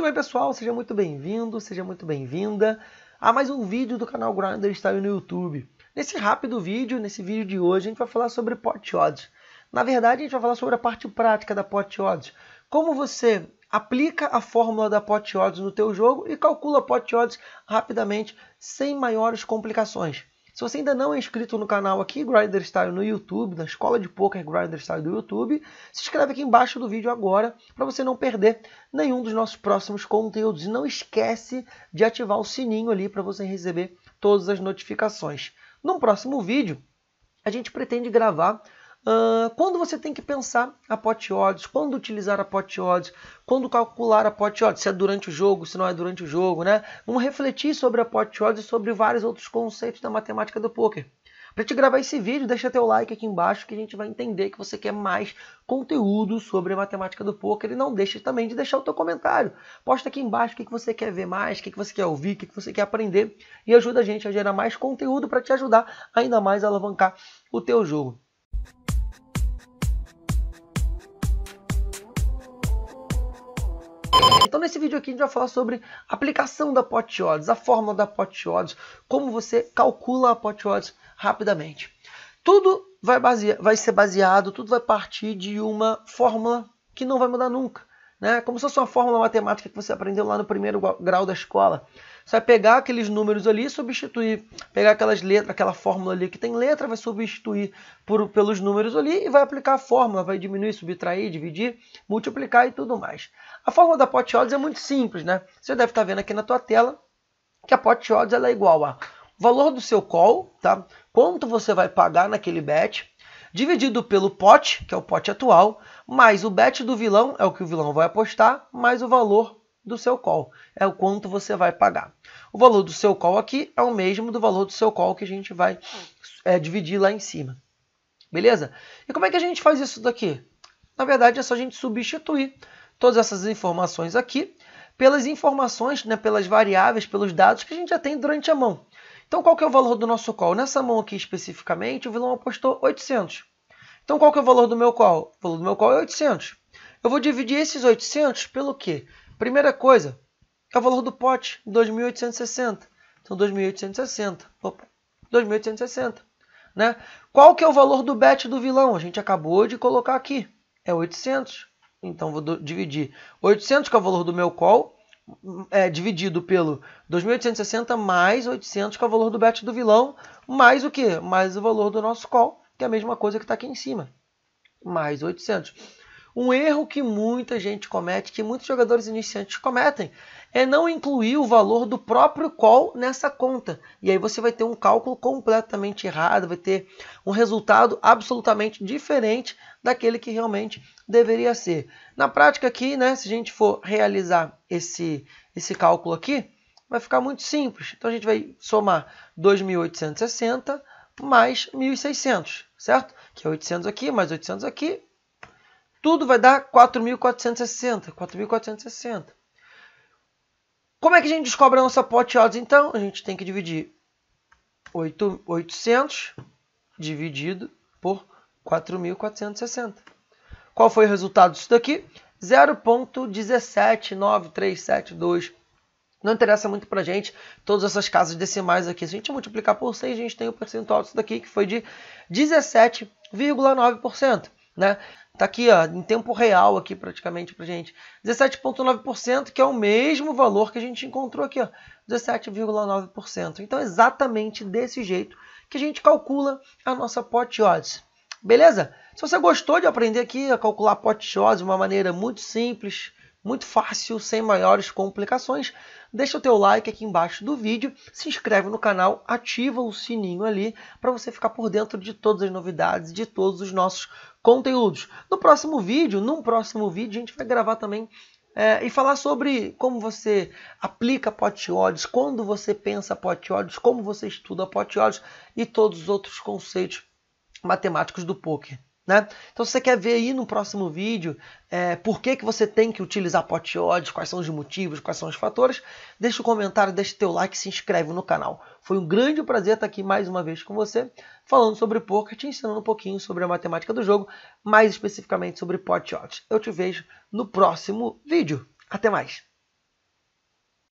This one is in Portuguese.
Muito bem, pessoal, seja muito bem-vindo, seja muito bem-vinda a mais um vídeo do canal Grinder Style no YouTube. Nesse rápido vídeo, nesse vídeo de hoje, a gente vai falar sobre pot odds. Na verdade, a gente vai falar sobre a parte prática da pot odds. Como você aplica a fórmula da pot odds no teu jogo e calcula pot odds rapidamente, sem maiores complicações. Se você ainda não é inscrito no canal aqui, Grinder Style no YouTube, na Escola de Poker Grinder Style do YouTube, se inscreve aqui embaixo do vídeo agora para você não perder nenhum dos nossos próximos conteúdos. E não esquece de ativar o sininho ali para você receber todas as notificações. No próximo vídeo, a gente pretende gravar Uh, quando você tem que pensar a pot odds, quando utilizar a pot odds, quando calcular a pot odds, se é durante o jogo, se não é durante o jogo, né? Vamos refletir sobre a pot odds e sobre vários outros conceitos da matemática do poker. Para te gravar esse vídeo, deixa teu like aqui embaixo que a gente vai entender que você quer mais conteúdo sobre a matemática do poker e não deixe também de deixar o teu comentário. Posta aqui embaixo o que você quer ver mais, o que você quer ouvir, o que você quer aprender e ajuda a gente a gerar mais conteúdo para te ajudar ainda mais a alavancar o teu jogo. Então nesse vídeo aqui a gente vai falar sobre a aplicação da pot odds, a fórmula da pot odds, como você calcula a pot odds rapidamente. Tudo vai, basear, vai ser baseado, tudo vai partir de uma fórmula que não vai mudar nunca. Né? Como se fosse uma fórmula matemática que você aprendeu lá no primeiro grau da escola. Você vai pegar aqueles números ali e substituir. Pegar aquelas letras, aquela fórmula ali que tem letra, vai substituir por, pelos números ali e vai aplicar a fórmula. Vai diminuir, subtrair, dividir, multiplicar e tudo mais. A fórmula da pot odds é muito simples, né? Você deve estar vendo aqui na tua tela que a pot odds ela é igual a valor do seu call, tá? Quanto você vai pagar naquele bet, dividido pelo pot, que é o pot atual, mais o bet do vilão, é o que o vilão vai apostar, mais o valor do seu call, é o quanto você vai pagar. O valor do seu call aqui é o mesmo do valor do seu call que a gente vai é, dividir lá em cima. Beleza? E como é que a gente faz isso daqui? Na verdade, é só a gente substituir todas essas informações aqui pelas informações, né, pelas variáveis, pelos dados que a gente já tem durante a mão. Então, qual que é o valor do nosso call? Nessa mão aqui especificamente, o vilão apostou 800. Então, qual que é o valor do meu call? O valor do meu call é 800. Eu vou dividir esses 800 pelo quê? Primeira coisa, é o valor do pote, 2.860. Então, 2.860. Opa, 2.860. Né? Qual que é o valor do bet do vilão? A gente acabou de colocar aqui. É 800. Então, vou dividir 800, que é o valor do meu call, é, dividido pelo 2.860 mais 800, que é o valor do bet do vilão, mais o quê? Mais o valor do nosso call, que é a mesma coisa que está aqui em cima. Mais 800. Um erro que muita gente comete, que muitos jogadores iniciantes cometem, é não incluir o valor do próprio call nessa conta. E aí você vai ter um cálculo completamente errado, vai ter um resultado absolutamente diferente daquele que realmente deveria ser. Na prática aqui, né, se a gente for realizar esse, esse cálculo aqui, vai ficar muito simples. Então a gente vai somar 2.860 mais 1.600, certo? Que é 800 aqui, mais 800 aqui, tudo vai dar 4.460. 4.460. Como é que a gente descobre a nossa pot odds, então? A gente tem que dividir 8, 800 dividido por 4.460. Qual foi o resultado disso daqui? 0.1793772. Não interessa muito pra gente todas essas casas decimais aqui. Se a gente multiplicar por 6, a gente tem o percentual disso daqui, que foi de 17,9%. Né? Tá aqui, ó, em tempo real aqui praticamente pra gente. 17,9%, que é o mesmo valor que a gente encontrou aqui, ó, 17,9%. Então, exatamente desse jeito que a gente calcula a nossa pot odds. Beleza? Se você gostou de aprender aqui a calcular pot odds de uma maneira muito simples, muito fácil, sem maiores complicações, deixa o teu like aqui embaixo do vídeo, se inscreve no canal, ativa o sininho ali para você ficar por dentro de todas as novidades, de todos os nossos conteúdos. No próximo vídeo, num próximo vídeo, a gente vai gravar também é, e falar sobre como você aplica pot odds, quando você pensa pot odds, como você estuda pot odds e todos os outros conceitos matemáticos do poker. Né? Então, se você quer ver aí no próximo vídeo é, por que, que você tem que utilizar pot odds, quais são os motivos, quais são os fatores, deixa o um comentário, deixa o teu like se inscreve no canal. Foi um grande prazer estar aqui mais uma vez com você, falando sobre poker, te ensinando um pouquinho sobre a matemática do jogo, mais especificamente sobre pot odds. Eu te vejo no próximo vídeo. Até mais!